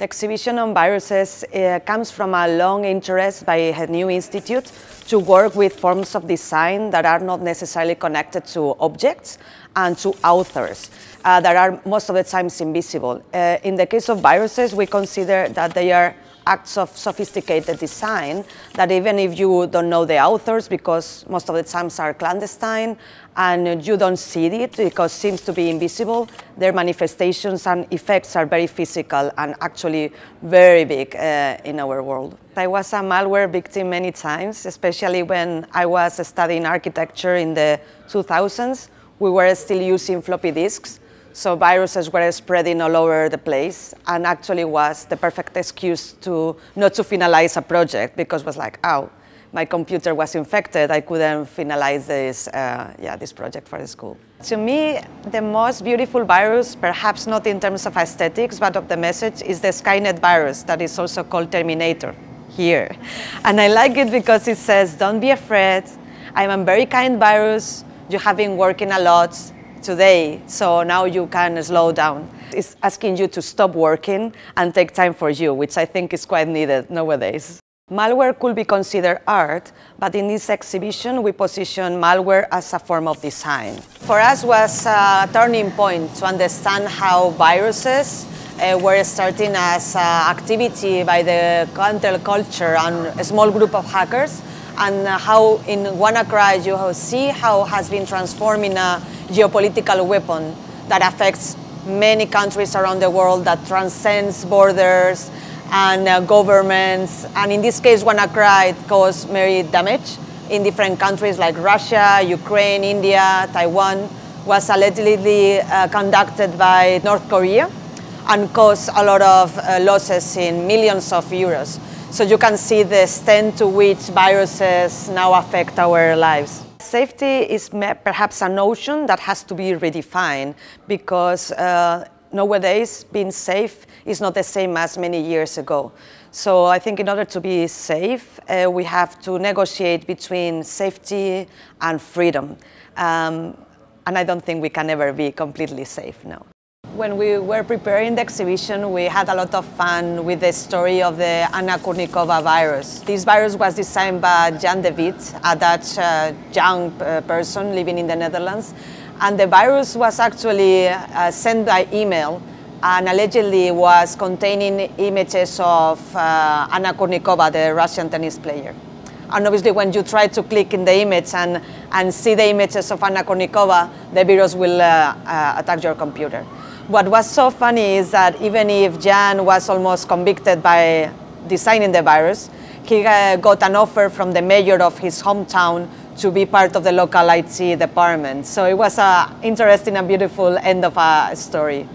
The exhibition on viruses uh, comes from a long interest by new institute to work with forms of design that are not necessarily connected to objects and to authors uh, that are most of the times invisible. Uh, in the case of viruses, we consider that they are acts of sophisticated design that even if you don't know the authors because most of the times are clandestine and you don't see it because it seems to be invisible, their manifestations and effects are very physical and actually very big uh, in our world. I was a malware victim many times, especially when I was studying architecture in the 2000s. We were still using floppy disks so viruses were spreading all over the place and actually was the perfect excuse to not to finalize a project because it was like, oh, my computer was infected. I couldn't finalize this, uh, yeah, this project for the school. To me, the most beautiful virus, perhaps not in terms of aesthetics, but of the message, is the Skynet virus that is also called Terminator here. And I like it because it says, don't be afraid. I'm a very kind virus. You have been working a lot today, so now you can slow down. It's asking you to stop working and take time for you, which I think is quite needed nowadays. Malware could be considered art, but in this exhibition we position malware as a form of design. For us was a turning point to understand how viruses uh, were starting as uh, activity by the counterculture and a small group of hackers and how in WannaCry you see how has been transforming a geopolitical weapon that affects many countries around the world that transcends borders and uh, governments. And in this case, WannaCry caused very damage in different countries like Russia, Ukraine, India, Taiwan, was allegedly uh, conducted by North Korea and caused a lot of uh, losses in millions of euros. So you can see the extent to which viruses now affect our lives. Safety is perhaps a notion that has to be redefined because uh, nowadays being safe is not the same as many years ago. So I think in order to be safe, uh, we have to negotiate between safety and freedom. Um, and I don't think we can ever be completely safe now. When we were preparing the exhibition, we had a lot of fun with the story of the Anna Kournikova virus. This virus was designed by Jan de Wit, a Dutch uh, young uh, person living in the Netherlands. And the virus was actually uh, sent by email and allegedly was containing images of uh, Anna Kournikova, the Russian tennis player. And obviously when you try to click in the image and, and see the images of Anna Kournikova, the virus will uh, uh, attack your computer. What was so funny is that even if Jan was almost convicted by designing the virus, he uh, got an offer from the mayor of his hometown to be part of the local IT department. So it was an interesting and beautiful end of a story.